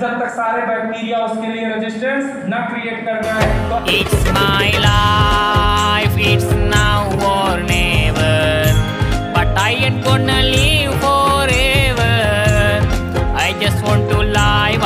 जब तक सारे बैक्टीरिया उसके लिए रेजिस्टेंस न क्रिएट कर जाए तो it's my life it's now और never but I am gonna live forever I just want to live